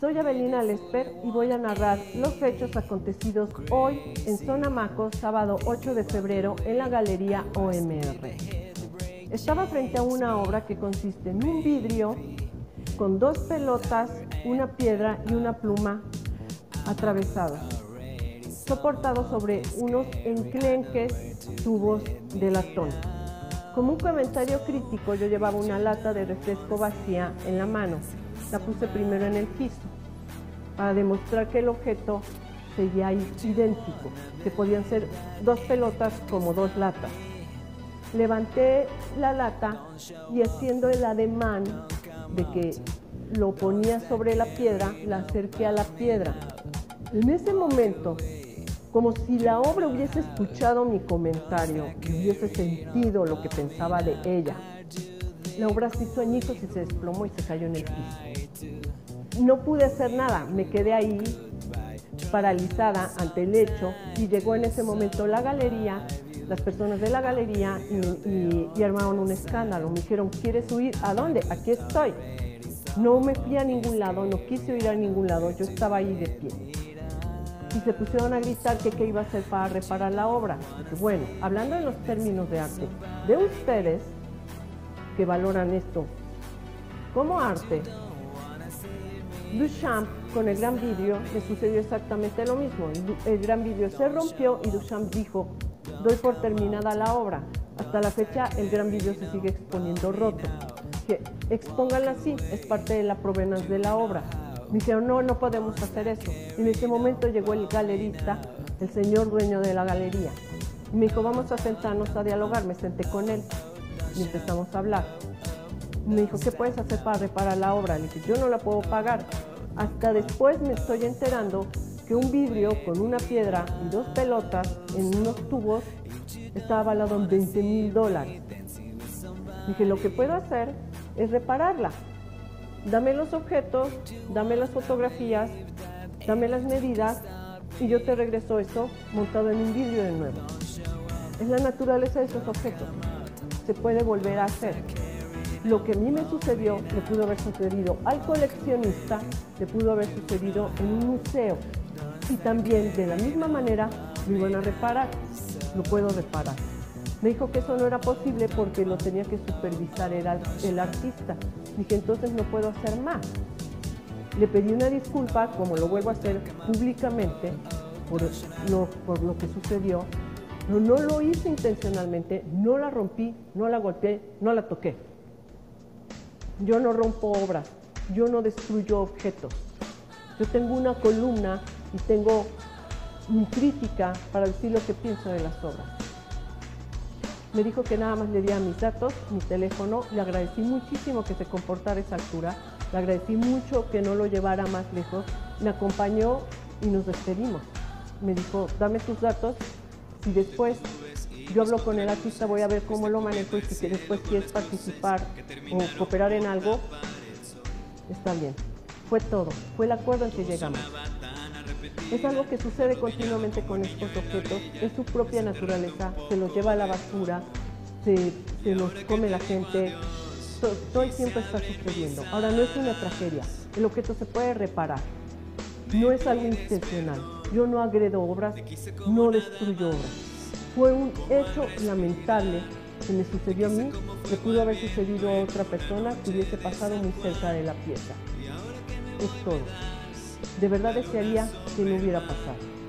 Soy Avelina Lesper y voy a narrar los hechos acontecidos hoy en Sonamaco, sábado 8 de febrero, en la Galería OMR. Estaba frente a una obra que consiste en un vidrio con dos pelotas, una piedra y una pluma atravesados, soportado sobre unos enclenques tubos de latón. Como un comentario crítico, yo llevaba una lata de refresco vacía en la mano. La puse primero en el piso para demostrar que el objeto sería idéntico, que podían ser dos pelotas como dos latas. Levanté la lata y haciendo el ademán de que lo ponía sobre la piedra, la acerqué a la piedra. En ese momento, como si la obra hubiese escuchado mi comentario y hubiese sentido lo que pensaba de ella, la obra se hizo añicos y se desplomó y se cayó en el piso. No pude hacer nada, me quedé ahí paralizada ante el hecho y llegó en ese momento la galería, las personas de la galería y, armaron un escándalo. Me dijeron, ¿quieres huir? ¿A dónde? Aquí estoy. No me fui a ningún lado, no quise ir a ningún lado, yo estaba ahí de pie. Y se pusieron a gritar que qué iba a hacer para reparar la obra. Bueno, hablando en los términos de arte, de ustedes valoran esto como arte, Duchamp con el gran vídeo le sucedió exactamente lo mismo. El gran vídeo se rompió y Duchamp dijo, doy por terminada la obra. Hasta la fecha el gran vídeo se sigue exponiendo roto. Que expónganla así, es parte de la provenance de la obra. Me dijeron, no, no podemos hacer eso. Y en ese momento llegó el galerista, el señor dueño de la galería. Y me dijo, vamos a sentarnos a dialogar. Me senté con él y empezamos a hablar. Me dijo, ¿qué puedes hacer para reparar la obra? Le dije, yo no la puedo pagar. Hasta después me estoy enterando que un vidrio con una piedra y dos pelotas en unos tubos estaba avalado en 20 mil dólares. Dije, lo que puedo hacer es repararla. Dame los objetos, dame las fotografías, dame las medidas y yo te regreso eso montado en un vidrio de nuevo. Es la naturaleza de esos objetos. Se puede volver a hacer. Lo que a mí me sucedió le pudo haber sucedido al coleccionista, le pudo haber sucedido en un museo. Y también de la misma manera lo iban a reparar. Lo puedo reparar. Me dijo que eso no era posible porque lo tenía que supervisar el, el artista. Dije, entonces no puedo hacer más. Le pedí una disculpa, como lo vuelvo a hacer públicamente, por lo, por lo que sucedió. No, no lo hice intencionalmente, no la rompí, no la golpeé, no la toqué. Yo no rompo obras, yo no destruyo objetos. Yo tengo una columna y tengo mi crítica para decir lo que pienso de las obras. Me dijo que nada más le diera mis datos, mi teléfono. Le agradecí muchísimo que se comportara a esa altura. Le agradecí mucho que no lo llevara más lejos. Me acompañó y nos despedimos. Me dijo, dame tus datos. Si después yo hablo con el artista, voy a ver cómo lo manejo y si después quieres participar o cooperar en algo, está bien. Fue todo. Fue el acuerdo en que llegamos. Es algo que sucede continuamente con estos objetos, es su propia naturaleza, se los lleva a la basura, se, los come la gente, todo, el tiempo está sucediendo. Ahora no es una tragedia, el objeto se puede reparar, no es algo intencional. Yo no agredo obras, no destruyo obras. Fue un hecho lamentable que me sucedió a mí, que pudo haber sucedido a otra persona que hubiese pasado muy cerca de la pieza. Es todo de verdad desearía que no hubiera pasado.